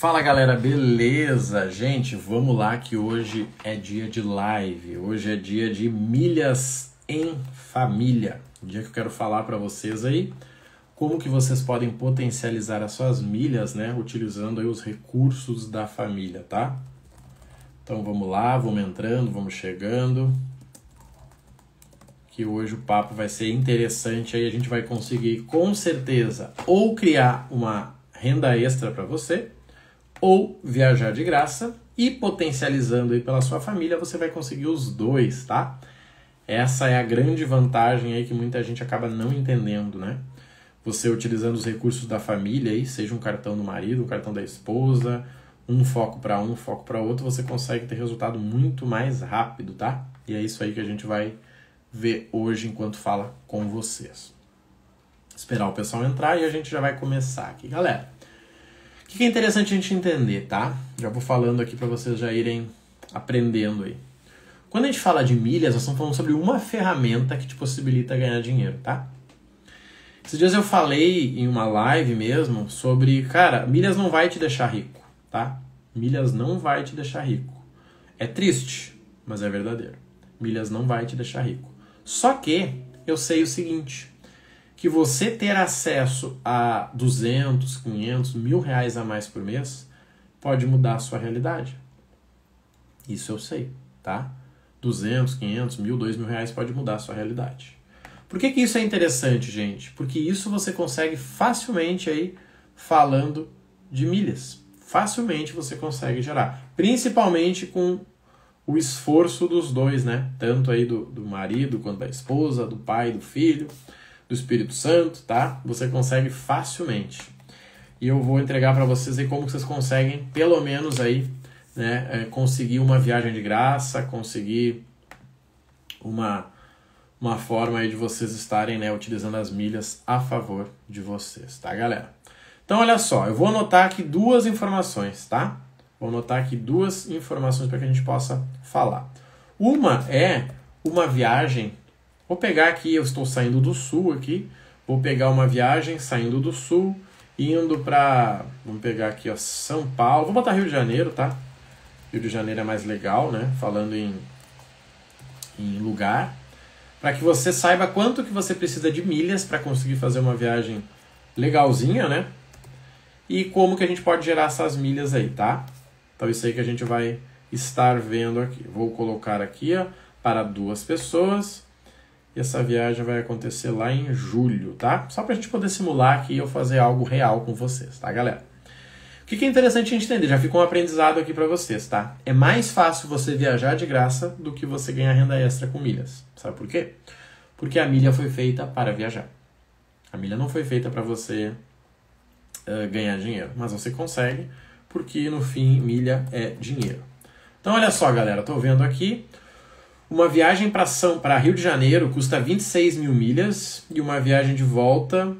Fala galera, beleza? Gente, vamos lá que hoje é dia de live. Hoje é dia de milhas em família. Dia que eu quero falar para vocês aí como que vocês podem potencializar as suas milhas, né, utilizando aí os recursos da família, tá? Então vamos lá, vamos entrando, vamos chegando. Que hoje o papo vai ser interessante aí, a gente vai conseguir com certeza ou criar uma renda extra para você, ou viajar de graça e potencializando aí pela sua família, você vai conseguir os dois, tá? Essa é a grande vantagem aí que muita gente acaba não entendendo, né? Você utilizando os recursos da família aí, seja um cartão do marido, um cartão da esposa, um foco para um, foco para outro, você consegue ter resultado muito mais rápido, tá? E é isso aí que a gente vai ver hoje enquanto fala com vocês. Esperar o pessoal entrar e a gente já vai começar aqui, galera. O que é interessante a gente entender, tá? Já vou falando aqui para vocês já irem aprendendo aí. Quando a gente fala de milhas, nós estamos falando sobre uma ferramenta que te possibilita ganhar dinheiro, tá? Esses dias eu falei em uma live mesmo sobre, cara, milhas não vai te deixar rico, tá? Milhas não vai te deixar rico. É triste, mas é verdadeiro. Milhas não vai te deixar rico. Só que eu sei o seguinte, que você ter acesso a 200, 500, mil reais a mais por mês pode mudar a sua realidade. Isso eu sei, tá? 200, 500, mil, 2 mil reais pode mudar a sua realidade. Por que, que isso é interessante, gente? Porque isso você consegue facilmente aí falando de milhas. Facilmente você consegue gerar. Principalmente com o esforço dos dois, né? Tanto aí do, do marido quanto da esposa, do pai, do filho do Espírito Santo, tá? Você consegue facilmente. E eu vou entregar para vocês aí como vocês conseguem, pelo menos aí, né, é, conseguir uma viagem de graça, conseguir uma, uma forma aí de vocês estarem, né, utilizando as milhas a favor de vocês, tá, galera? Então, olha só, eu vou anotar aqui duas informações, tá? Vou anotar aqui duas informações para que a gente possa falar. Uma é uma viagem Vou pegar aqui, eu estou saindo do sul aqui, vou pegar uma viagem saindo do sul, indo para, vamos pegar aqui, ó, São Paulo, vou botar Rio de Janeiro, tá? Rio de Janeiro é mais legal, né? Falando em, em lugar, para que você saiba quanto que você precisa de milhas para conseguir fazer uma viagem legalzinha, né? E como que a gente pode gerar essas milhas aí, tá? Então isso aí que a gente vai estar vendo aqui. Vou colocar aqui, ó, para duas pessoas e essa viagem vai acontecer lá em julho, tá? Só para a gente poder simular aqui e eu fazer algo real com vocês, tá, galera? O que é interessante a gente entender? Já ficou um aprendizado aqui para vocês, tá? É mais fácil você viajar de graça do que você ganhar renda extra com milhas. Sabe por quê? Porque a milha foi feita para viajar. A milha não foi feita para você uh, ganhar dinheiro, mas você consegue, porque no fim milha é dinheiro. Então olha só, galera, tô vendo aqui uma viagem para São para Rio de Janeiro custa 26 mil milhas e uma viagem de volta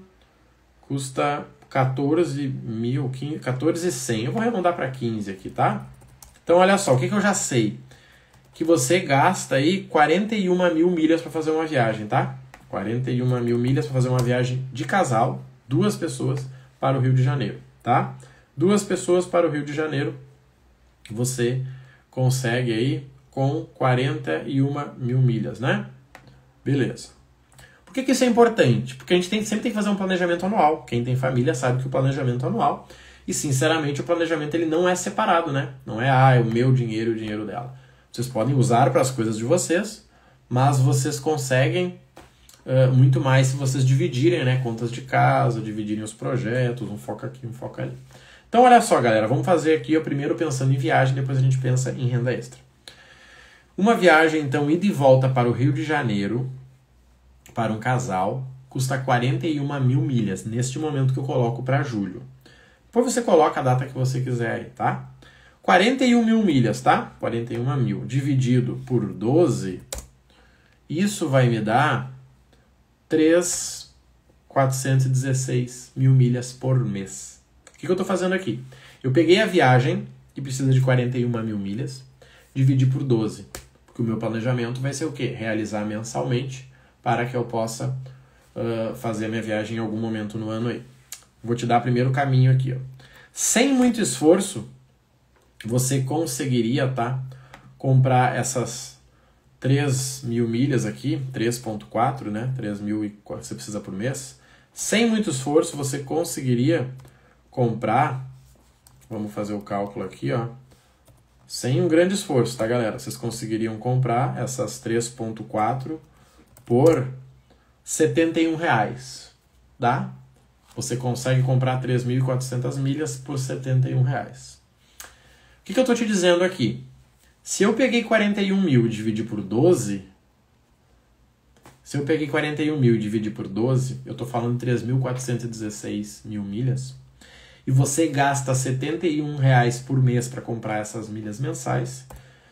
custa 14 mil, 14 100. Eu vou arredondar para 15 aqui, tá? Então olha só, o que, que eu já sei? Que você gasta aí 41 mil milhas para fazer uma viagem, tá? 41 mil milhas para fazer uma viagem de casal, duas pessoas para o Rio de Janeiro, tá? Duas pessoas para o Rio de Janeiro, você consegue aí com 41 mil milhas, né? Beleza. Por que, que isso é importante? Porque a gente tem, sempre tem que fazer um planejamento anual. Quem tem família sabe que o planejamento anual. E sinceramente o planejamento ele não é separado, né? Não é ah, é o meu dinheiro e o dinheiro dela. Vocês podem usar para as coisas de vocês, mas vocês conseguem uh, muito mais se vocês dividirem, né? Contas de casa, dividirem os projetos, um foca aqui, um foca ali. Então olha só, galera, vamos fazer aqui o primeiro pensando em viagem, depois a gente pensa em renda extra. Uma viagem, então, ida e volta para o Rio de Janeiro, para um casal, custa 41 mil milhas, neste momento que eu coloco para julho. Depois você coloca a data que você quiser aí, tá? 41 mil milhas, tá? 41 mil dividido por 12, isso vai me dar 3,416 mil milhas por mês. O que, que eu estou fazendo aqui? Eu peguei a viagem, que precisa de 41 mil milhas, dividi por 12 que o meu planejamento vai ser o quê? Realizar mensalmente para que eu possa uh, fazer a minha viagem em algum momento no ano aí. Vou te dar primeiro caminho aqui. Ó. Sem muito esforço, você conseguiria, tá? Comprar essas 3 mil milhas aqui, 3.4, né? 3 mil e você precisa por mês. Sem muito esforço, você conseguiria comprar, vamos fazer o cálculo aqui, ó. Sem um grande esforço, tá, galera? Vocês conseguiriam comprar essas 3.4 por 71 reais, tá? Você consegue comprar 3.400 milhas por 71 reais. O que, que eu estou te dizendo aqui? Se eu peguei 41 mil e dividi por 12, se eu peguei 41 mil e dividi por 12, eu estou falando 3.416 mil milhas, e você gasta 71 reais por mês para comprar essas milhas mensais.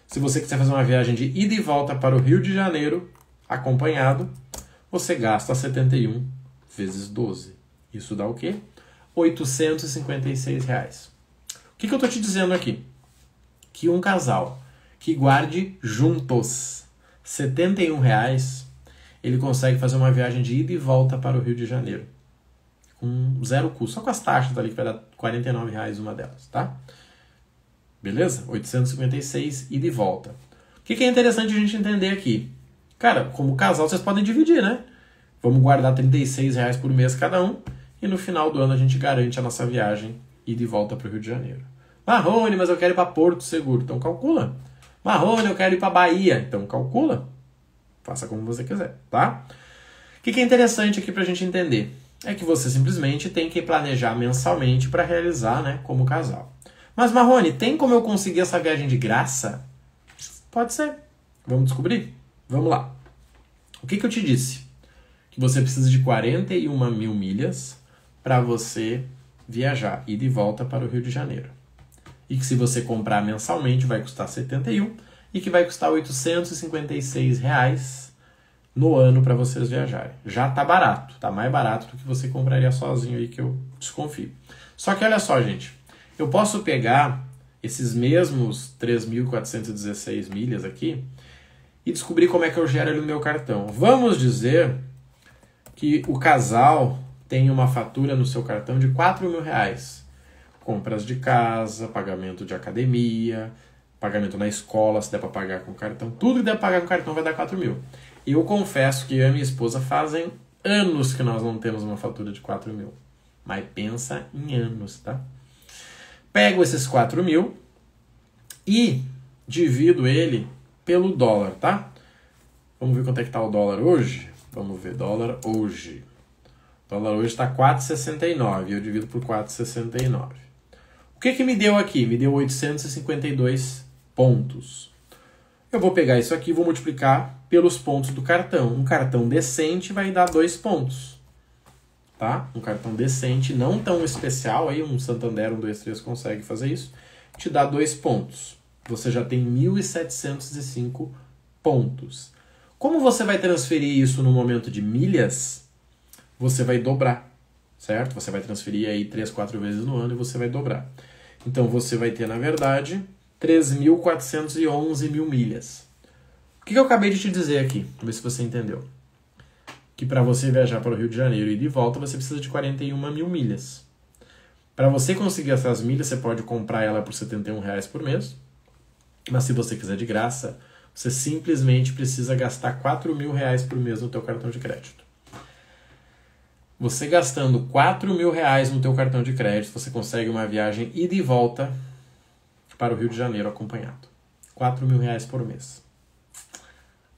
Se você quiser fazer uma viagem de ida e volta para o Rio de Janeiro, acompanhado, você gasta 71 vezes 12. Isso dá o quê? 856 reais. O que, que eu estou te dizendo aqui? Que um casal que guarde juntos 71 reais, ele consegue fazer uma viagem de ida e volta para o Rio de Janeiro. Com zero custo, só com as taxas ali, que vai dar 49 reais uma delas, tá? Beleza? 856 ida e volta. O que, que é interessante a gente entender aqui? Cara, como casal vocês podem dividir, né? Vamos guardar 36 reais por mês cada um e no final do ano a gente garante a nossa viagem e de volta para o Rio de Janeiro. Marrone, mas eu quero ir para Porto Seguro. Então calcula. Marrone, eu quero ir para Bahia. Então calcula. Faça como você quiser, tá? O que, que é interessante aqui para a gente entender? É que você simplesmente tem que planejar mensalmente para realizar, né, como casal. Mas Marrone, tem como eu conseguir essa viagem de graça? Pode ser. Vamos descobrir? Vamos lá. O que, que eu te disse? Que você precisa de 41 mil milhas para você viajar e de volta para o Rio de Janeiro. E que se você comprar mensalmente vai custar 71 e que vai custar 856 reais no ano para vocês viajarem. Já tá barato, tá mais barato do que você compraria sozinho aí que eu desconfio. Só que olha só, gente, eu posso pegar esses mesmos 3.416 milhas aqui e descobrir como é que eu gero ele no meu cartão. Vamos dizer que o casal tem uma fatura no seu cartão de 4 mil reais. Compras de casa, pagamento de academia, pagamento na escola, se der para pagar com cartão. Tudo que der para pagar com cartão vai dar 4 mil. Eu confesso que eu e minha esposa fazem anos que nós não temos uma fatura de 4 mil. Mas pensa em anos, tá? Pego esses 4 mil e divido ele pelo dólar, tá? Vamos ver quanto é que tá o dólar hoje? Vamos ver, dólar hoje. O dólar hoje está 4,69 eu divido por 4,69. O que que me deu aqui? Me deu 852 pontos. Eu vou pegar isso aqui e vou multiplicar pelos pontos do cartão. Um cartão decente vai dar 2 pontos. Tá? Um cartão decente, não tão especial, aí um Santander, um 2, 3 consegue fazer isso, te dá 2 pontos você já tem 1.705 pontos. Como você vai transferir isso no momento de milhas? Você vai dobrar, certo? Você vai transferir aí 3, 4 vezes no ano e você vai dobrar. Então você vai ter, na verdade, 3.411 mil milhas. O que eu acabei de te dizer aqui? Vamos ver se você entendeu. Que para você viajar para o Rio de Janeiro e de volta, você precisa de 41 mil milhas. Para você conseguir essas milhas, você pode comprar ela por 71 reais por mês mas se você quiser de graça, você simplesmente precisa gastar 4 mil reais por mês no teu cartão de crédito. Você gastando 4 mil reais no teu cartão de crédito, você consegue uma viagem ida e volta para o Rio de Janeiro acompanhado. 4 mil reais por mês.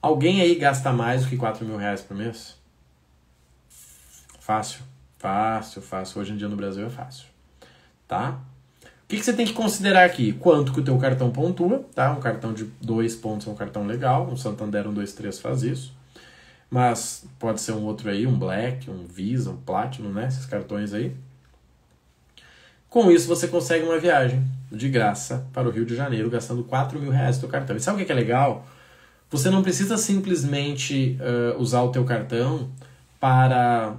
Alguém aí gasta mais do que 4 mil reais por mês? Fácil, fácil, fácil. Hoje em dia no Brasil é fácil. Tá? que, que você tem que considerar aqui? Quanto que o teu cartão pontua, tá? Um cartão de dois pontos é um cartão legal, um Santander 123 faz isso. Mas pode ser um outro aí, um Black, um Visa, um Platinum, né? Esses cartões aí. Com isso você consegue uma viagem de graça para o Rio de Janeiro gastando 4 mil reais teu cartão. E sabe o que é legal? Você não precisa simplesmente uh, usar o teu cartão para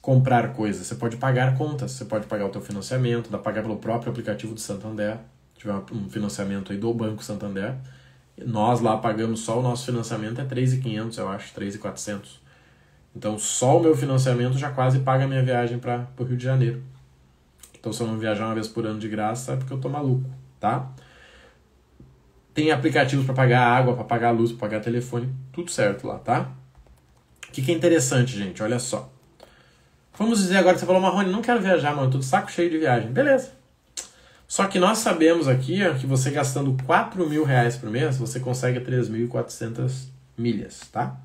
comprar coisas, você pode pagar contas, você pode pagar o teu financiamento, dá pagar pelo próprio aplicativo do Santander, tiver um financiamento aí do Banco Santander. Nós lá pagamos só o nosso financiamento é 3.500, eu acho, 3.400. Então só o meu financiamento já quase paga a minha viagem para o Rio de Janeiro. Então se eu não viajar uma vez por ano de graça é porque eu tô maluco, tá? Tem aplicativos para pagar água, para pagar luz, para pagar telefone, tudo certo lá, tá? O que, que é interessante, gente? Olha só. Vamos dizer agora você falou, Marrone, não quero viajar, mano, tô de saco cheio de viagem. Beleza. Só que nós sabemos aqui ó, que você gastando 4 mil reais por mês, você consegue 3.400 milhas, tá?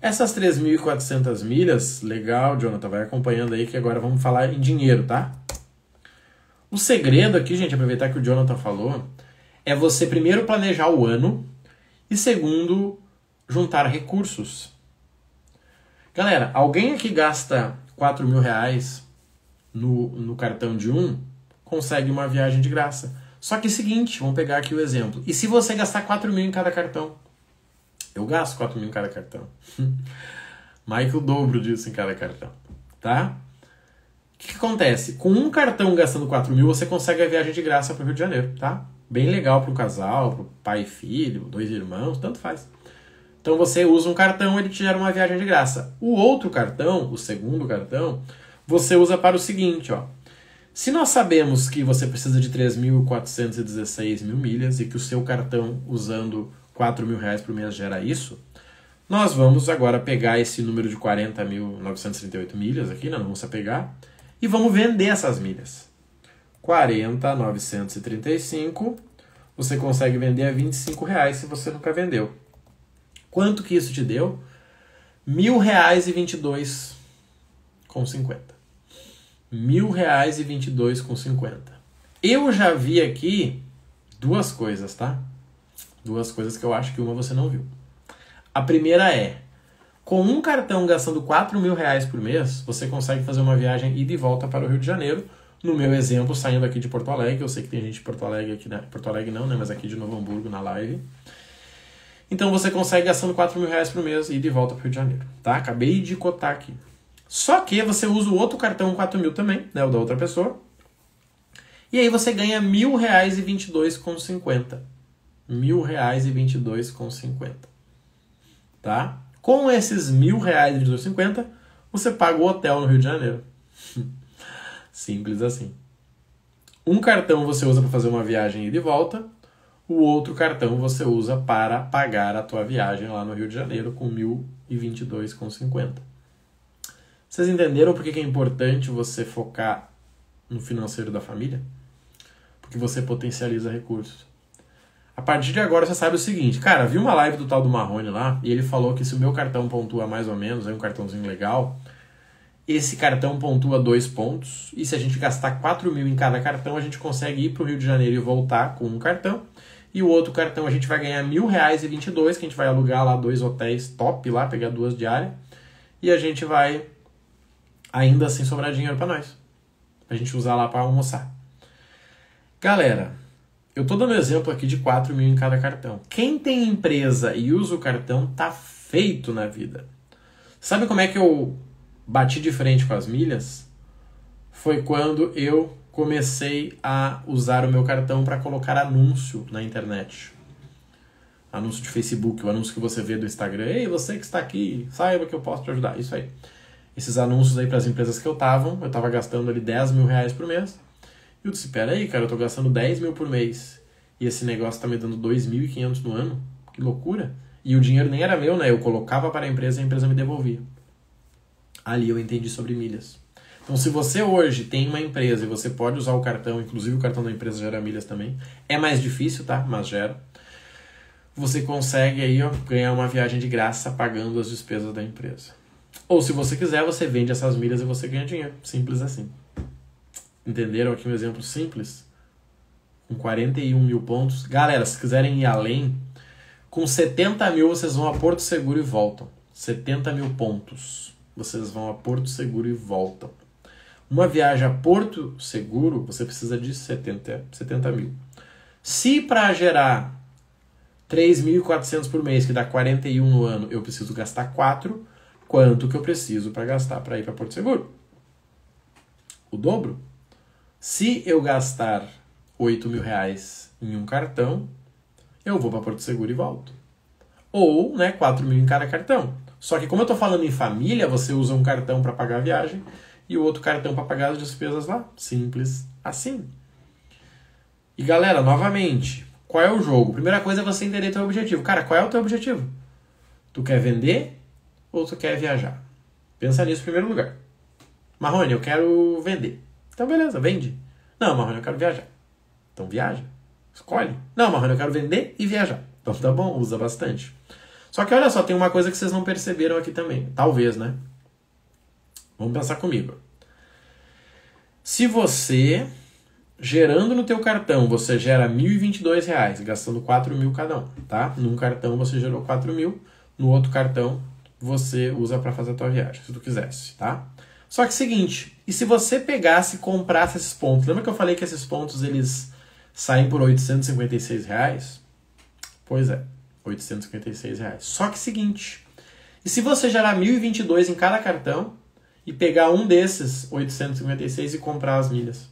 Essas 3.400 milhas, legal, Jonathan, vai acompanhando aí que agora vamos falar em dinheiro, tá? O segredo aqui, gente, aproveitar que o Jonathan falou, é você primeiro planejar o ano e segundo, juntar recursos. Galera, alguém aqui gasta 4 mil reais no, no cartão de um, consegue uma viagem de graça. Só que é o seguinte, vamos pegar aqui o exemplo. E se você gastar 4 mil em cada cartão? Eu gasto 4 mil em cada cartão. O dobro disso em cada cartão. Tá? O que, que, acontece? Com um cartão gastando 4 mil, você consegue a viagem de graça para o Rio de Janeiro, tá? Bem legal para um casal, para pai e filho, dois irmãos, tanto faz. Então você usa um cartão, ele te gera uma viagem de graça. O outro cartão, o segundo cartão, você usa para o seguinte, ó. Se nós sabemos que você precisa de 3.416 mil milhas e que o seu cartão usando 4 mil reais por mês gera isso, nós vamos agora pegar esse número de 40.938 milhas aqui, né? não vamos pegar, e vamos vender essas milhas. 40.935, você consegue vender a 25 reais se você nunca vendeu. Quanto que isso te deu? Mil reais e vinte e dois com cinquenta. Mil reais e vinte e dois com cinquenta. Eu já vi aqui duas coisas, tá? Duas coisas que eu acho que uma você não viu. A primeira é, com um cartão gastando 4 mil reais por mês, você consegue fazer uma viagem ida e volta para o Rio de Janeiro. No meu exemplo, saindo aqui de Porto Alegre, eu sei que tem gente de Porto Alegre aqui, né? Porto Alegre não, né? Mas aqui de Novo Hamburgo na live. Então você consegue gastando 4 mil reais por mês e de volta para o Rio de Janeiro, tá? Acabei de cotar aqui. Só que você usa o outro cartão 4 mil também, né? O da outra pessoa. E aí você ganha mil reais e vinte dois com cinquenta mil reais e vinte dois com cinquenta, tá? Com esses mil reais e e dois cinquenta, você paga o hotel no Rio de Janeiro. Simples assim. Um cartão você usa para fazer uma viagem e volta, o outro cartão você usa para pagar a tua viagem lá no Rio de Janeiro com mil e vinte e dois com cinquenta. Vocês entenderam por que é importante você focar no financeiro da família? Porque você potencializa recursos. A partir de agora você sabe o seguinte, cara, vi uma live do tal do Marrone lá e ele falou que se o meu cartão pontua mais ou menos, é um cartãozinho legal, esse cartão pontua dois pontos e se a gente gastar 4 mil em cada cartão, a gente consegue ir para o Rio de Janeiro e voltar com um cartão. E o outro cartão a gente vai ganhar mil reais e 22, que a gente vai alugar lá dois hotéis top lá, pegar duas diárias. E a gente vai ainda assim sobrar dinheiro para nós. Pra gente usar lá para almoçar. Galera, eu tô dando exemplo aqui de 4 mil em cada cartão. Quem tem empresa e usa o cartão tá feito na vida. Sabe como é que eu bati de frente com as milhas? Foi quando eu comecei a usar o meu cartão para colocar anúncio na internet. Anúncio de Facebook, o anúncio que você vê do Instagram. Ei, você que está aqui, saiba que eu posso te ajudar. Isso aí. Esses anúncios aí para as empresas que eu tava, eu tava gastando ali 10 mil reais por mês. Eu disse, pera aí, cara, eu tô gastando 10 mil por mês e esse negócio tá me dando 2.500 no ano. Que loucura. E o dinheiro nem era meu, né? Eu colocava para a empresa e a empresa me devolvia. Ali eu entendi sobre milhas. Então, se você hoje tem uma empresa e você pode usar o cartão, inclusive o cartão da empresa gera milhas também, é mais difícil, tá? Mas gera. Você consegue aí ó, ganhar uma viagem de graça pagando as despesas da empresa. Ou se você quiser, você vende essas milhas e você ganha dinheiro. Simples assim. Entenderam aqui um exemplo simples? Com 41 mil pontos. Galera, se quiserem ir além, com 70 mil vocês vão a Porto Seguro e voltam. 70 mil pontos. Vocês vão a Porto Seguro e voltam. Uma viagem a Porto Seguro, você precisa de 70, 70 mil. Se para gerar 3.400 por mês, que dá 41 no ano, eu preciso gastar 4, quanto que eu preciso para gastar para ir para Porto Seguro? O dobro? Se eu gastar 8 mil reais em um cartão, eu vou para Porto Seguro e volto. Ou, né, 4 mil em cada cartão. Só que como eu estou falando em família, você usa um cartão para pagar a viagem e o outro cartão para pagar as despesas lá. Simples assim. E galera, novamente, qual é o jogo? Primeira coisa é você entender teu objetivo. Cara, qual é o teu objetivo? Tu quer vender ou tu quer viajar? Pensa nisso em primeiro lugar. Marrone, eu quero vender. Então beleza, vende. Não, Marrone, eu quero viajar. Então viaja. Escolhe. Não, Marrone, eu quero vender e viajar. Então tá bom, usa bastante. Só que olha só, tem uma coisa que vocês não perceberam aqui também. Talvez, né? Vamos pensar comigo. Se você, gerando no teu cartão, você gera R$ 1.022, gastando R$ mil cada um, tá? Num cartão você gerou R$ mil, no outro cartão você usa para fazer a tua viagem, se tu quisesse, tá? Só que seguinte, e se você pegasse e comprasse esses pontos? Lembra que eu falei que esses pontos eles saem por 856 reais? Pois é, 856 reais. Só que seguinte, e se você gerar 1.022 em cada cartão e pegar um desses 856 e comprar as milhas?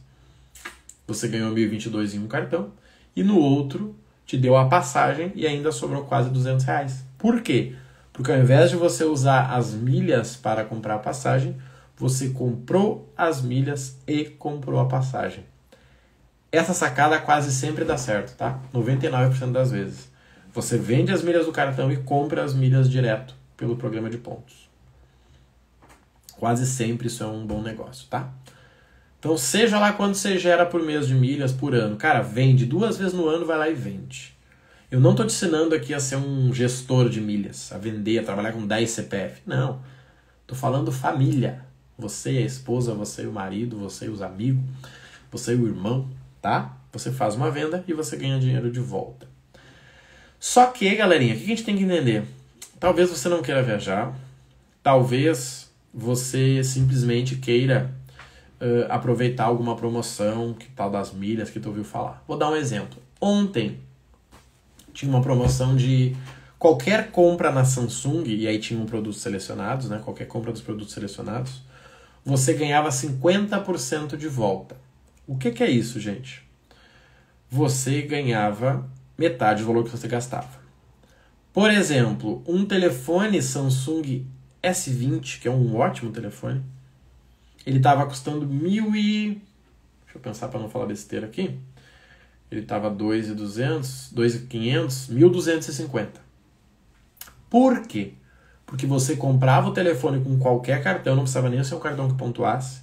Você ganhou 1.022 em um cartão e no outro te deu a passagem e ainda sobrou quase 200 reais. Por quê? Porque ao invés de você usar as milhas para comprar a passagem, você comprou as milhas e comprou a passagem. Essa sacada quase sempre dá certo, tá? 99% das vezes. Você vende as milhas do cartão e compra as milhas direto pelo programa de pontos. Quase sempre isso é um bom negócio, tá? Então, seja lá quanto você gera por mês de milhas por ano, cara, vende duas vezes no ano, vai lá e vende. Eu não estou te ensinando aqui a ser um gestor de milhas, a vender, a trabalhar com 10 CPF. Não. Estou falando família. Você e a esposa, você e o marido, você e os amigos, você e o irmão, tá? Você faz uma venda e você ganha dinheiro de volta. Só que, galerinha, o que a gente tem que entender? Talvez você não queira viajar, talvez você simplesmente queira uh, aproveitar alguma promoção, que tal das milhas que tu ouviu falar. Vou dar um exemplo. Ontem tinha uma promoção de qualquer compra na Samsung, e aí tinham produtos selecionados, né? Qualquer compra dos produtos selecionados, você ganhava 50% de volta. O que, que é isso, gente? Você ganhava metade do valor que você gastava. Por exemplo, um telefone Samsung S20, que é um ótimo telefone, ele estava custando mil e... Deixa eu pensar para não falar besteira aqui. Ele estava 2.200, 2.500, 1.250. Por quê? Porque você comprava o telefone com qualquer cartão, não precisava nem ser um cartão que pontuasse,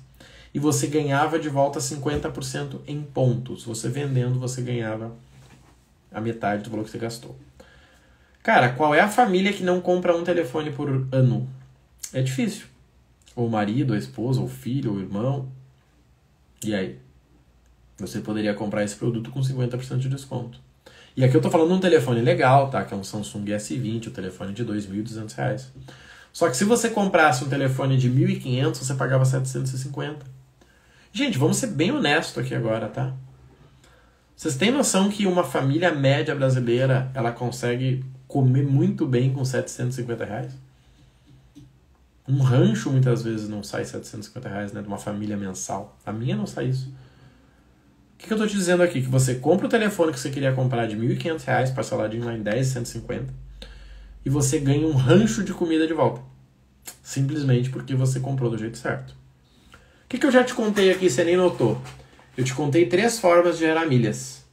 e você ganhava de volta 50% em pontos. Você vendendo, você ganhava a metade do valor que você gastou. Cara, qual é a família que não compra um telefone por ano? É difícil. Ou o marido, ou a esposa, ou o filho, ou o irmão. E aí? Você poderia comprar esse produto com 50% de desconto. E aqui eu tô falando de um telefone legal, tá? Que é um Samsung S20, o um telefone de R$ 2.200. Só que se você comprasse um telefone de 1.500, você pagava 750. Gente, vamos ser bem honesto aqui agora, tá? Vocês têm noção que uma família média brasileira, ela consegue comer muito bem com 750 reais? Um rancho muitas vezes não sai 750 reais, né? De uma família mensal. A minha não sai isso que, que eu estou te dizendo aqui? Que você compra o telefone que você queria comprar de R$ 1.500, parceladinho lá em 10, 150, e você ganha um rancho de comida de volta. Simplesmente porque você comprou do jeito certo. O que, que eu já te contei aqui, você nem notou? Eu te contei três formas de gerar milhas.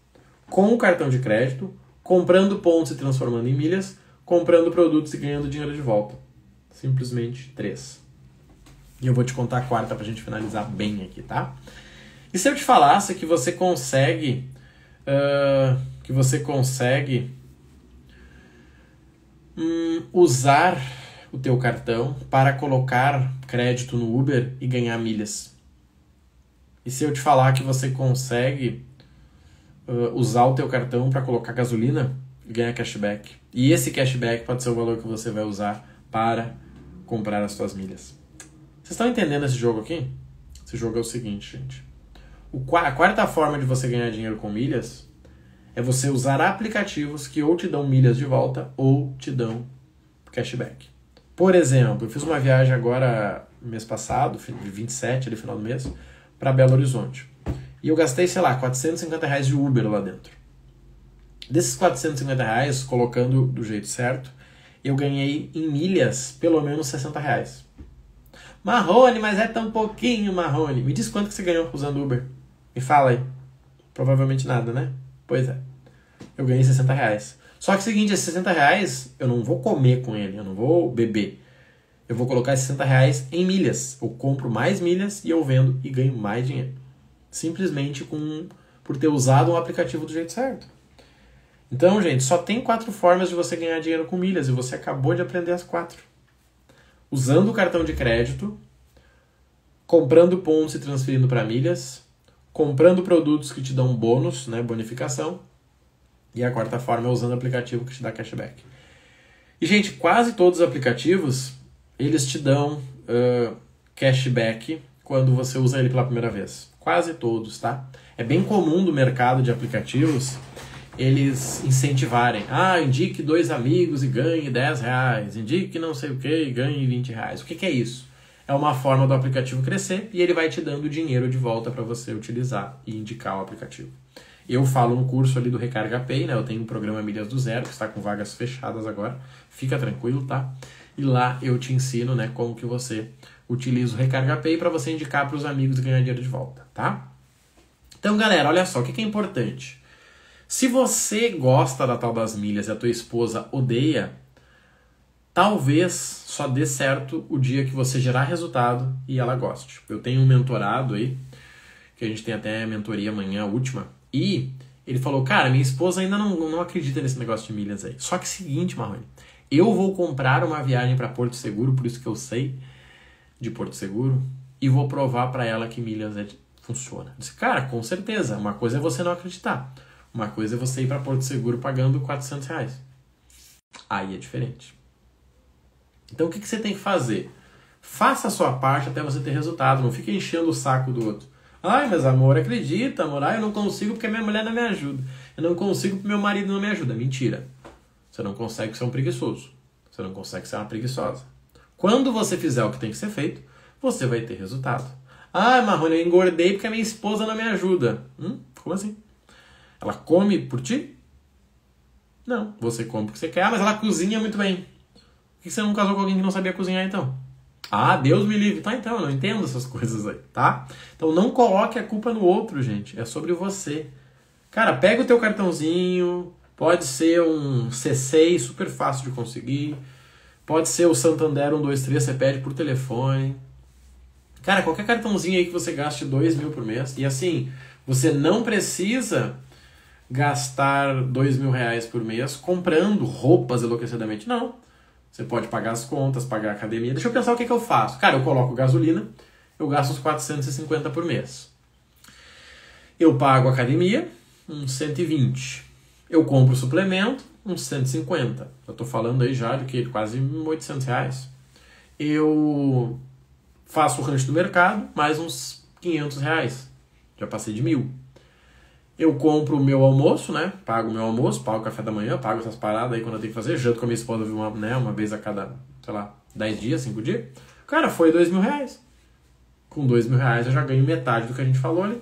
Com o cartão de crédito, comprando pontos e transformando em milhas, comprando produtos e ganhando dinheiro de volta. Simplesmente três. E eu vou te contar a quarta pra gente finalizar bem aqui, tá? E se eu te falasse que você consegue. Uh, que você consegue um, usar o teu cartão para colocar crédito no Uber e ganhar milhas? E se eu te falar que você consegue uh, usar o teu cartão para colocar gasolina e ganhar cashback? E esse cashback pode ser o valor que você vai usar para comprar as suas milhas. Vocês estão entendendo esse jogo aqui? Esse jogo é o seguinte, gente. O, a quarta forma de você ganhar dinheiro com milhas é você usar aplicativos que ou te dão milhas de volta ou te dão cashback. Por exemplo, eu fiz uma viagem agora, mês passado, 27, ali final do mês, para Belo Horizonte. E eu gastei, sei lá, 450 reais de Uber lá dentro. Desses 450 reais, colocando do jeito certo, eu ganhei em milhas pelo menos 60 reais. Marrone, mas é tão pouquinho, Marrone. Me diz quanto que você ganhou usando Uber. Me fala aí. Provavelmente nada, né? Pois é. Eu ganhei 60 reais. Só que é o seguinte, esses 60 reais eu não vou comer com ele, eu não vou beber. Eu vou colocar esses 60 reais em milhas. Eu compro mais milhas e eu vendo e ganho mais dinheiro. Simplesmente com, por ter usado o aplicativo do jeito certo. Então, gente, só tem quatro formas de você ganhar dinheiro com milhas e você acabou de aprender as quatro. Usando o cartão de crédito, comprando pontos e transferindo para milhas, comprando produtos que te dão bônus, né, bonificação, e a quarta forma é usando aplicativo que te dá cashback. E, gente, quase todos os aplicativos, eles te dão uh, cashback quando você usa ele pela primeira vez. Quase todos, tá? É bem comum no mercado de aplicativos eles incentivarem. Ah, indique dois amigos e ganhe 10 reais. Indique não sei o que e ganhe 20 reais. O que, que é isso? É uma forma do aplicativo crescer e ele vai te dando dinheiro de volta para você utilizar e indicar o aplicativo. Eu falo no curso ali do Recarga Pay, né? Eu tenho um programa Milhas do Zero, que está com vagas fechadas agora. Fica tranquilo, tá? E lá eu te ensino, né, como que você utiliza o Recarga Pay para você indicar para os amigos e ganhar dinheiro de volta, tá? Então, galera, olha só, o que, que é importante? Se você gosta da tal das milhas e a tua esposa odeia, talvez só dê certo o dia que você gerar resultado e ela goste. Eu tenho um mentorado aí, que a gente tem até mentoria amanhã, a última, e ele falou, cara, minha esposa ainda não, não acredita nesse negócio de milhas aí. Só que seguinte, Marrone, eu vou comprar uma viagem para Porto Seguro, por isso que eu sei de Porto Seguro, e vou provar para ela que milhas é, funciona. Eu disse, cara, com certeza, uma coisa é você não acreditar. Uma coisa é você ir para Porto Seguro pagando 400 reais. Aí é diferente. Então o que, que você tem que fazer? Faça a sua parte até você ter resultado. Não fique enchendo o saco do outro. Ai, mas amor, acredita, amor. Ai, eu não consigo porque minha mulher não me ajuda. Eu não consigo porque meu marido não me ajuda. Mentira. Você não consegue ser um preguiçoso. Você não consegue ser uma preguiçosa. Quando você fizer o que tem que ser feito, você vai ter resultado. Ah, Marrone, eu engordei porque a minha esposa não me ajuda. Hum? Como assim? Ela come por ti? Não, você come porque você quer. Ah, mas ela cozinha muito bem. Por que você não casou com alguém que não sabia cozinhar então? Ah, Deus me livre. Tá, então, eu não entendo essas coisas aí, tá? Então não coloque a culpa no outro, gente. É sobre você. Cara, pega o teu cartãozinho. Pode ser um C6, super fácil de conseguir. Pode ser o Santander 123, você pede por telefone. Cara, qualquer cartãozinho aí que você gaste 2 mil por mês. E assim, você não precisa gastar dois mil reais por mês comprando roupas enlouquecidamente. Não. Você pode pagar as contas, pagar a academia. Deixa eu pensar o que, que eu faço. Cara, eu coloco gasolina, eu gasto uns 450 por mês. Eu pago a academia, uns 120. Eu compro suplemento, uns 150. Eu tô falando aí já de que quase 800 reais. Eu faço o rancho do mercado, mais uns 500 reais. Já passei de mil eu compro o meu almoço, né? Pago o meu almoço, pago o café da manhã, pago essas paradas aí quando eu tenho que fazer. Janto com a minha esposa uma, né, uma vez a cada, sei lá, 10 dias, 5 dias. Cara, foi 2 mil reais. Com 2 mil reais eu já ganho metade do que a gente falou ali.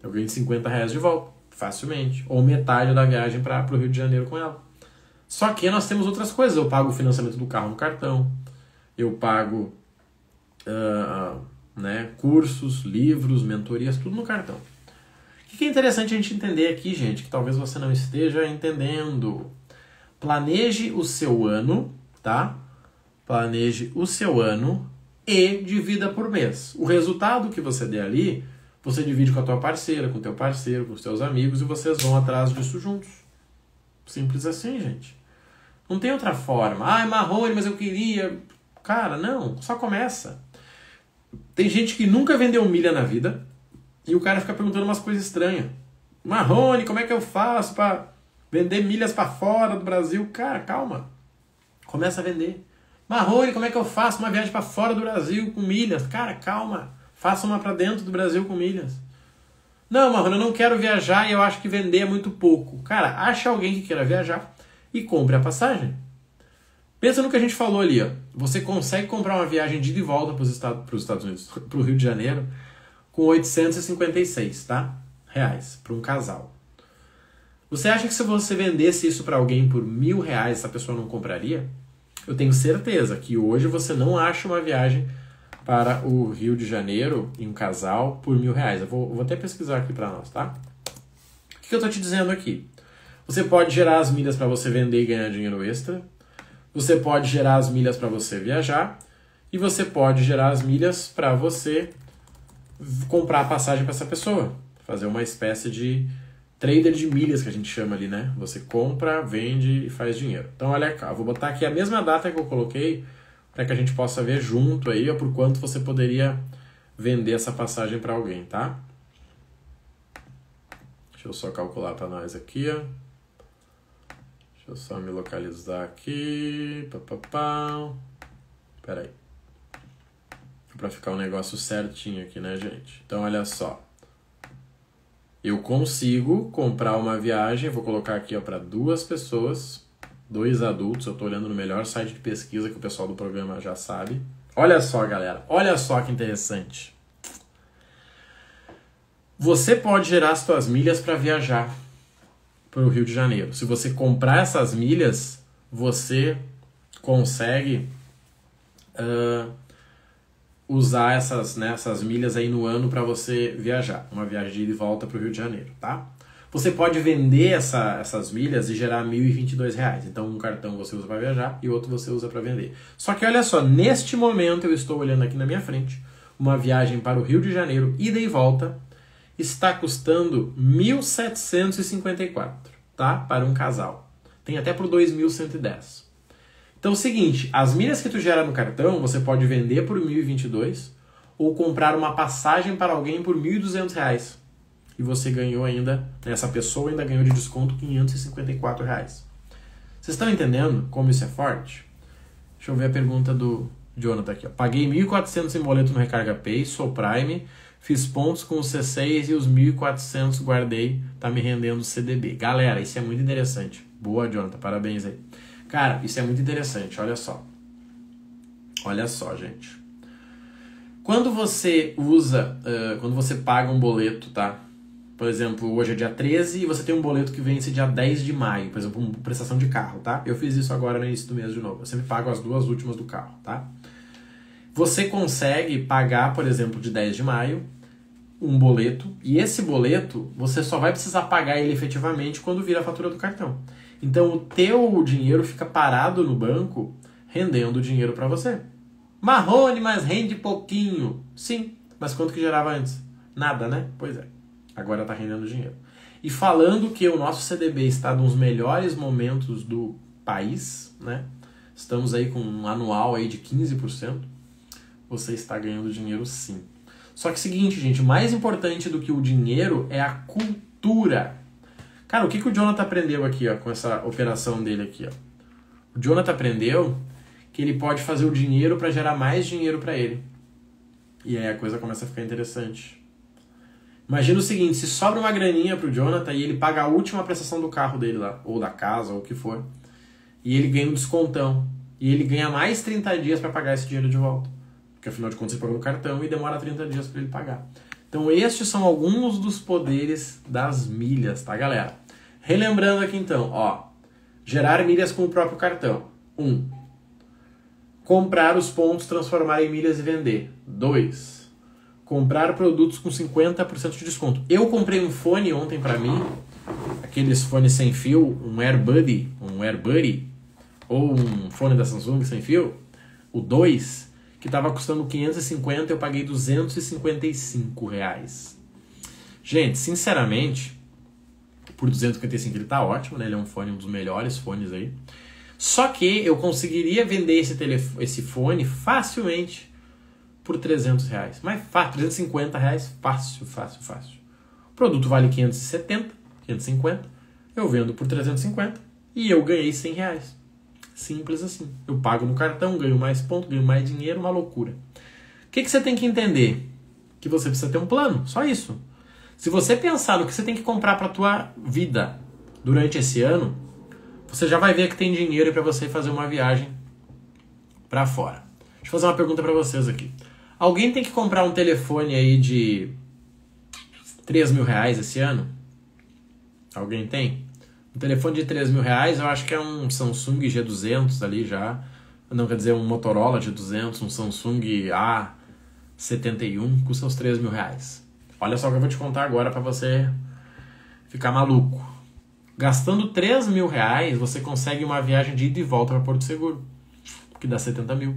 Eu ganho 50 reais de volta, facilmente. Ou metade da viagem para o Rio de Janeiro com ela. Só que nós temos outras coisas. Eu pago o financiamento do carro no cartão. Eu pago uh, né, cursos, livros, mentorias, tudo no cartão. O que é interessante a gente entender aqui, gente, que talvez você não esteja entendendo. Planeje o seu ano, tá? Planeje o seu ano e divida por mês. O resultado que você der ali, você divide com a tua parceira, com o teu parceiro, com os teus amigos e vocês vão atrás disso juntos. Simples assim, gente. Não tem outra forma. Ah, marrone, mas eu queria. Cara, não, só começa. Tem gente que nunca vendeu milha na vida, e o cara fica perguntando umas coisas estranhas. Marrone, como é que eu faço para vender milhas para fora do Brasil? Cara, calma. Começa a vender. Marrone, como é que eu faço uma viagem para fora do Brasil com milhas? Cara, calma. Faça uma para dentro do Brasil com milhas. Não, Marrone, eu não quero viajar e eu acho que vender é muito pouco. Cara, acha alguém que queira viajar e compre a passagem. Pensa no que a gente falou ali, ó. Você consegue comprar uma viagem de ida e volta para os Estados, Unidos, para o Rio de Janeiro, com 856, tá? Reais para um casal. Você acha que se você vendesse isso para alguém por mil reais, essa pessoa não compraria? Eu tenho certeza que hoje você não acha uma viagem para o Rio de Janeiro em um casal por mil reais. Eu vou, vou até pesquisar aqui para nós, tá? O que, que eu estou te dizendo aqui? Você pode gerar as milhas para você vender e ganhar dinheiro extra. Você pode gerar as milhas para você viajar. E você pode gerar as milhas para você comprar a passagem para essa pessoa. Fazer uma espécie de trader de milhas que a gente chama ali, né? Você compra, vende e faz dinheiro. Então, olha cá, vou botar aqui a mesma data que eu coloquei para que a gente possa ver junto aí por quanto você poderia vender essa passagem para alguém, tá? Deixa eu só calcular para nós aqui, ó. Deixa eu só me localizar aqui. Pá, Pera aí. Para ficar o um negócio certinho aqui, né, gente? Então, olha só. Eu consigo comprar uma viagem, vou colocar aqui para duas pessoas dois adultos. Eu estou olhando no melhor site de pesquisa que o pessoal do programa já sabe. Olha só, galera, olha só que interessante. Você pode gerar as suas milhas para viajar para o Rio de Janeiro. Se você comprar essas milhas, você consegue uh, usar essas, né, essas milhas aí no ano para você viajar. Uma viagem de ida e volta para o Rio de Janeiro, tá? Você pode vender essa, essas milhas e gerar R$ 1.022. Então, um cartão você usa para viajar e outro você usa para vender. Só que olha só, neste momento eu estou olhando aqui na minha frente, uma viagem para o Rio de Janeiro, ida e volta, está custando 1.754, tá? Para um casal. Tem até por 2.110. Então é o seguinte, as milhas que tu gera no cartão, você pode vender por 1.022 ou comprar uma passagem para alguém por 1.200 reais e você ganhou ainda, essa pessoa ainda ganhou de desconto 554 reais. Vocês estão entendendo como isso é forte? Deixa eu ver a pergunta do Jonathan aqui. Ó. Paguei 1.400 em boleto no Recarga Pay, sou Prime, fiz pontos com os C6 e os 1.400 guardei, tá me rendendo CDB. Galera, isso é muito interessante. Boa, Jonathan, parabéns aí. Cara, isso é muito interessante, olha só. Olha só, gente. Quando você usa, uh, quando você paga um boleto, tá? Por exemplo, hoje é dia 13 e você tem um boleto que vence dia 10 de maio, por exemplo, uma prestação de carro, tá? Eu fiz isso agora no início do mês de novo. Eu sempre pago as duas últimas do carro, tá? Você consegue pagar, por exemplo, de 10 de maio um boleto e esse boleto você só vai precisar pagar ele efetivamente quando vir a fatura do cartão. Então o teu dinheiro fica parado no banco rendendo dinheiro para você. Marrone, mas rende pouquinho. Sim, mas quanto que gerava antes? Nada, né? Pois é agora está rendendo dinheiro. E falando que o nosso CDB está nos melhores momentos do país, né? Estamos aí com um anual aí de 15%, você está ganhando dinheiro sim. Só que é seguinte, gente, mais importante do que o dinheiro é a cultura. Cara, o que, que o Jonathan aprendeu aqui, ó, com essa operação dele aqui, ó? O Jonathan aprendeu que ele pode fazer o dinheiro para gerar mais dinheiro para ele. E aí a coisa começa a ficar interessante. Imagina o seguinte, se sobra uma graninha pro Jonathan e ele paga a última prestação do carro dele lá, ou da casa, ou o que for, e ele ganha um descontão, e ele ganha mais 30 dias para pagar esse dinheiro de volta. Porque afinal de contas ele pagou no cartão e demora 30 dias para ele pagar. Então estes são alguns dos poderes das milhas, tá galera? Relembrando aqui então, ó, gerar milhas com o próprio cartão. 1. Um, comprar os pontos, transformar em milhas e vender. 2 comprar produtos com 50% de desconto. Eu comprei um fone ontem para mim, aqueles fones sem fio, um AirBuddy, um AirBuddy, ou um fone da Samsung sem fio, o 2, que estava custando 550, eu paguei 255 reais. Gente, sinceramente, por 255 ele tá ótimo, né? Ele é um fone, um dos melhores fones aí. Só que eu conseguiria vender esse, telefone, esse fone facilmente por 300 reais. Mas fácil, 350 reais, fácil, fácil, fácil. O produto vale 570, 550, eu vendo por 350 e eu ganhei 100 reais. Simples assim. Eu pago no cartão, ganho mais ponto, ganho mais dinheiro, uma loucura. O que, que você tem que entender? Que você precisa ter um plano, só isso. Se você pensar no que você tem que comprar para tua vida durante esse ano, você já vai ver que tem dinheiro para você fazer uma viagem para fora. Deixa eu fazer uma pergunta para vocês aqui. Alguém tem que comprar um telefone aí de 3 mil reais esse ano? Alguém tem? Um telefone de 3 mil reais, eu acho que é um Samsung G200 ali já. Não, quer dizer, um Motorola G200, um Samsung A 71 com seus 3 mil reais. Olha só o que eu vou te contar agora para você ficar maluco. Gastando 3 mil reais, você consegue uma viagem de ida e volta para Porto Seguro, que dá 70 mil.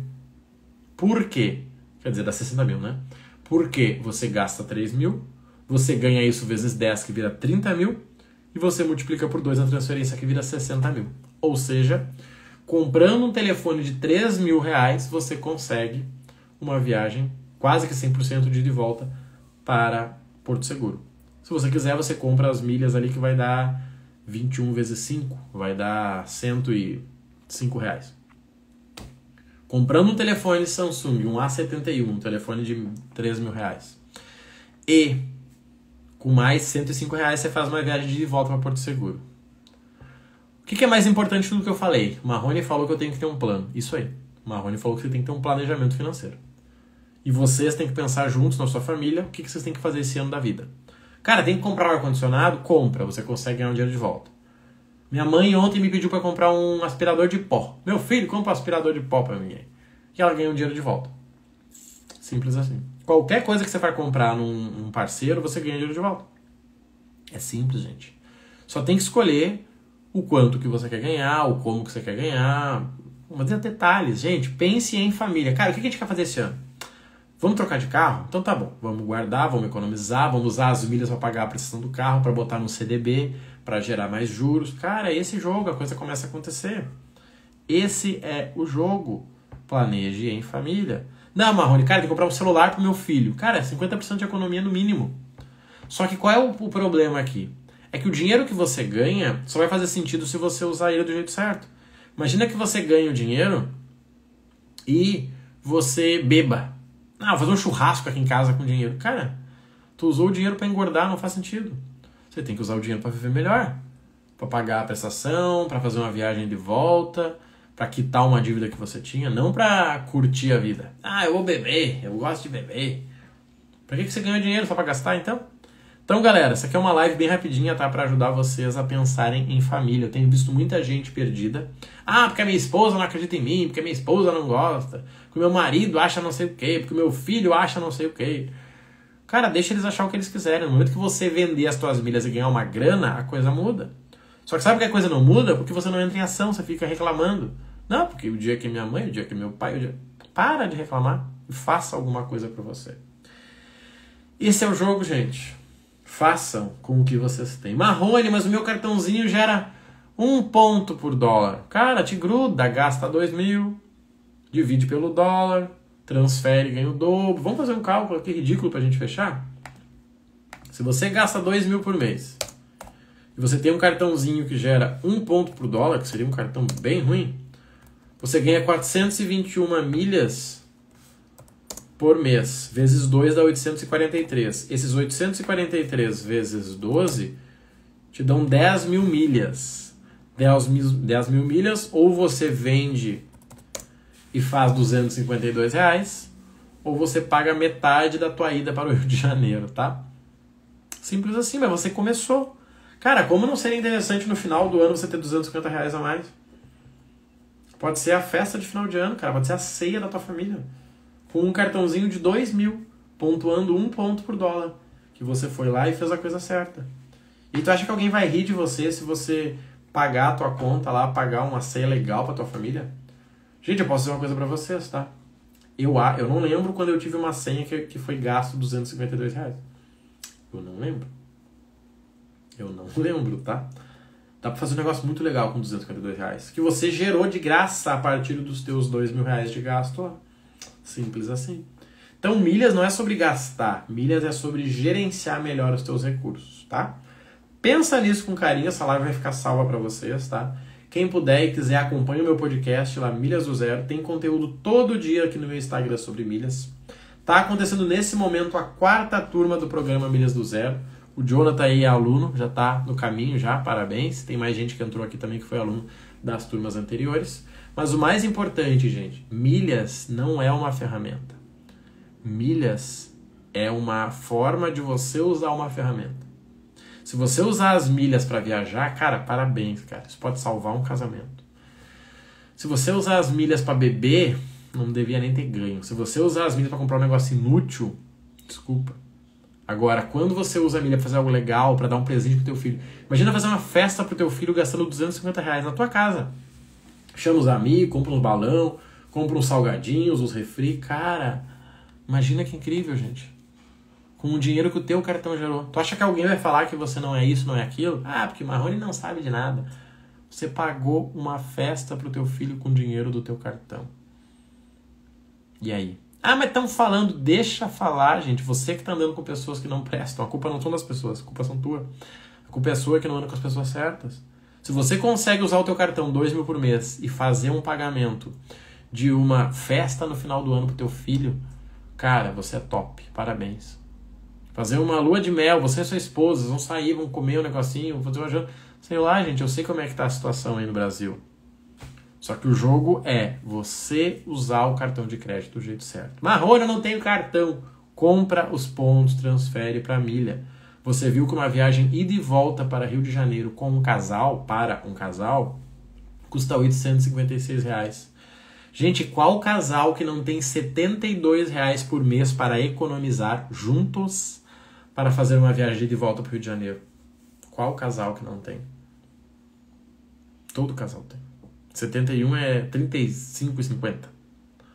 Por quê? Quer dizer, dá 60 mil, né? Porque você gasta 3 mil, você ganha isso vezes 10, que vira 30 mil, e você multiplica por 2 a transferência, que vira 60 mil. Ou seja, comprando um telefone de 3 mil reais, você consegue uma viagem quase que 100% de ida e volta para Porto Seguro. Se você quiser, você compra as milhas ali que vai dar 21 vezes 5, vai dar 105 reais. Comprando um telefone Samsung, um A71, um telefone de 3 mil reais, e com mais 105 reais você faz uma viagem de volta para Porto Seguro. O que, que é mais importante do que eu falei? Marrone falou que eu tenho que ter um plano. Isso aí. Marrone falou que você tem que ter um planejamento financeiro. E vocês têm que pensar juntos na sua família o que, que vocês têm que fazer esse ano da vida. Cara, tem que comprar um ar-condicionado? Compra, você consegue ganhar um dinheiro de volta. Minha mãe ontem me pediu para comprar um aspirador de pó. Meu filho, compra um aspirador de pó para mim. E ela ganha um dinheiro de volta. Simples assim. Qualquer coisa que você vai comprar num, num parceiro, você ganha dinheiro de volta. É simples, gente. Só tem que escolher o quanto que você quer ganhar, o como que você quer ganhar. Mas detalhes, gente. Pense em família. Cara, o que a gente quer fazer esse ano? Vamos trocar de carro? Então tá bom. Vamos guardar, vamos economizar, vamos usar as milhas para pagar a prestação do carro, para botar no CDB, para gerar mais juros. Cara, é esse jogo, a coisa começa a acontecer. Esse é o jogo. Planeje em família. Não, Marrone, cara, tem que comprar um celular pro meu filho. Cara, 50% de economia no mínimo. Só que qual é o, o problema aqui? É que o dinheiro que você ganha só vai fazer sentido se você usar ele do jeito certo. Imagina que você ganha o dinheiro e você beba. Ah, vou fazer um churrasco aqui em casa com dinheiro. Cara, tu usou o dinheiro para engordar, não faz sentido. Você tem que usar o dinheiro para viver melhor. Para pagar a prestação, para fazer uma viagem de volta, para quitar uma dívida que você tinha, não para curtir a vida. Ah, eu vou beber, eu gosto de beber. Para que, que você ganha dinheiro? Só para gastar então? Então, galera, essa aqui é uma live bem rapidinha, tá? Para ajudar vocês a pensarem em família. Eu tenho visto muita gente perdida. Ah, porque a minha esposa não acredita em mim, porque a minha esposa não gosta, porque o meu marido acha não sei o quê, porque o meu filho acha não sei o quê. Cara, deixa eles achar o que eles quiserem. No momento que você vender as suas milhas e ganhar uma grana, a coisa muda. Só que sabe que a coisa não muda? Porque você não entra em ação, você fica reclamando. Não, porque o dia que minha mãe, o dia que meu pai, o dia... Para de reclamar e faça alguma coisa para você. Esse é o jogo, gente. Façam com o que vocês têm. Marrone, mas o meu cartãozinho gera um ponto por dólar. Cara, te gruda, gasta dois mil, divide pelo dólar, transfere, ganha o dobro. Vamos fazer um cálculo aqui ridículo para a gente fechar? Se você gasta dois mil por mês e você tem um cartãozinho que gera um ponto por dólar, que seria um cartão bem ruim, você ganha 421 milhas por mês, vezes 2 dá 843. Esses 843 vezes 12 te dão 10 mil milhas. 10 mil, 10 mil milhas, ou você vende e faz 252 reais, ou você paga metade da tua ida para o Rio de Janeiro, tá? Simples assim, mas você começou. Cara, como não seria interessante no final do ano você ter 250 reais a mais? Pode ser a festa de final de ano, cara, pode ser a ceia da tua família com um cartãozinho de 2 mil, pontuando um ponto por dólar. Que você foi lá e fez a coisa certa. E tu acha que alguém vai rir de você se você pagar a tua conta lá, pagar uma ceia legal pra tua família? Gente, eu posso dizer uma coisa para vocês, tá? Eu, eu não lembro quando eu tive uma senha que, que foi gasto 252 reais. Eu não lembro. Eu não lembro, tá? Dá pra fazer um negócio muito legal com 252 reais. Que você gerou de graça a partir dos teus 2 mil reais de gasto lá. Simples assim. Então, milhas não é sobre gastar, milhas é sobre gerenciar melhor os teus recursos, tá? Pensa nisso com carinho, essa live vai ficar salva para vocês, tá? Quem puder e quiser, acompanhe o meu podcast lá, Milhas do Zero. Tem conteúdo todo dia aqui no meu Instagram sobre milhas. Tá acontecendo nesse momento a quarta turma do programa Milhas do Zero. O Jonathan aí é aluno, já tá no caminho já, parabéns. Tem mais gente que entrou aqui também que foi aluno das turmas anteriores. Mas o mais importante, gente, milhas não é uma ferramenta. Milhas é uma forma de você usar uma ferramenta. Se você usar as milhas para viajar, cara, parabéns, cara. Isso pode salvar um casamento. Se você usar as milhas para beber, não devia nem ter ganho. Se você usar as milhas para comprar um negócio inútil, desculpa. Agora, quando você usa a milha para fazer algo legal, para dar um presente pro teu filho, imagina fazer uma festa pro teu filho gastando 250 reais na tua casa. Chama os amigos, compra uns balão, compra uns salgadinhos, uns refri. Cara, imagina que incrível, gente. Com o dinheiro que o teu cartão gerou. Tu acha que alguém vai falar que você não é isso, não é aquilo? Ah, porque Marrone não sabe de nada. Você pagou uma festa pro teu filho com dinheiro do teu cartão. E aí? Ah, mas estão falando, deixa falar, gente. Você que está andando com pessoas que não prestam. A culpa não são das pessoas, a culpa são tua. A culpa é sua que não anda com as pessoas certas. Se você consegue usar o teu cartão dois mil por mês e fazer um pagamento de uma festa no final do ano pro teu filho, cara, você é top. Parabéns. Fazer uma lua de mel, você e sua esposa, vão sair, vão comer um negocinho, fazer uma janta. Sei lá, gente, eu sei como é que tá a situação aí no Brasil. Só que o jogo é você usar o cartão de crédito do jeito certo. Marrone, eu não tenho cartão. Compra os pontos, transfere para milha. Você viu que uma viagem ida e volta para Rio de Janeiro com um casal, para um casal, custa 856 reais. Gente, qual casal que não tem 72 reais por mês para economizar juntos para fazer uma viagem de volta para o Rio de Janeiro? Qual casal que não tem? Todo casal tem. 71 é 35,50.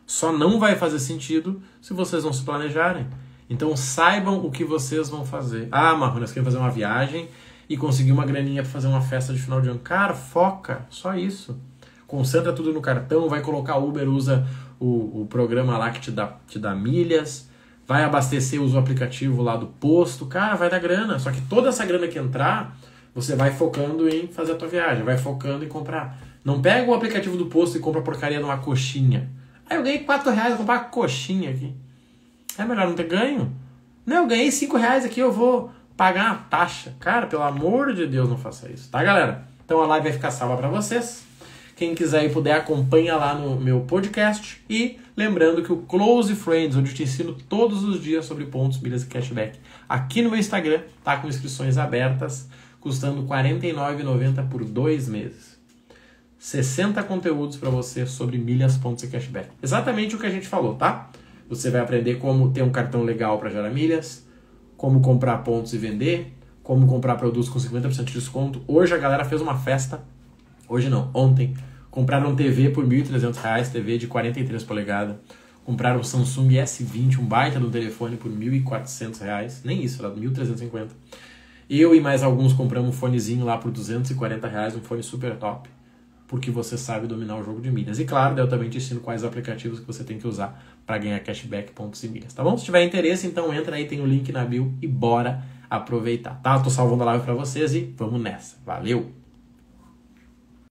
Só não vai fazer sentido se vocês não se planejarem. Então saibam o que vocês vão fazer. Ah, Marrone, nós queremos fazer uma viagem e conseguir uma graninha para fazer uma festa de final de ano. Cara, foca, só isso. Concentra tudo no cartão, vai colocar Uber, usa o, o programa lá que te dá, te dá milhas, vai abastecer, usa o aplicativo lá do posto. Cara, vai dar grana. Só que toda essa grana que entrar, você vai focando em fazer a tua viagem, vai focando em comprar não pega o aplicativo do posto e compra porcaria numa coxinha. Aí eu ganhei 4 reais, vou comprar uma coxinha aqui. É melhor não ter ganho? Não, eu ganhei 5 reais aqui, eu vou pagar uma taxa. Cara, pelo amor de Deus, não faça isso, tá, galera? Então a live vai ficar salva para vocês. Quem quiser e puder, acompanha lá no meu podcast. E lembrando que o Close Friends, onde eu te ensino todos os dias sobre pontos, milhas e cashback, aqui no meu Instagram, tá com inscrições abertas, custando R$ 49,90 por dois meses. 60 conteúdos para você sobre milhas, pontos e cashback. Exatamente o que a gente falou, tá? Você vai aprender como ter um cartão legal para gerar milhas, como comprar pontos e vender, como comprar produtos com 50% de desconto. Hoje a galera fez uma festa, hoje não, ontem, compraram TV por R$ 1.300, TV de 43 polegadas. Compraram Samsung S20, um baita do telefone por R$ 1.400, nem isso, era R$ 1.350. Eu e mais alguns compramos um fonezinho lá por 240 reais, um fone super top porque você sabe dominar o jogo de milhas. E claro, eu também te ensino quais aplicativos que você tem que usar para ganhar cashback, pontos e milhas, tá bom? Se tiver interesse, então entra aí, tem o link na bio e bora aproveitar, tá? tô salvando a live para vocês e vamos nessa. Valeu!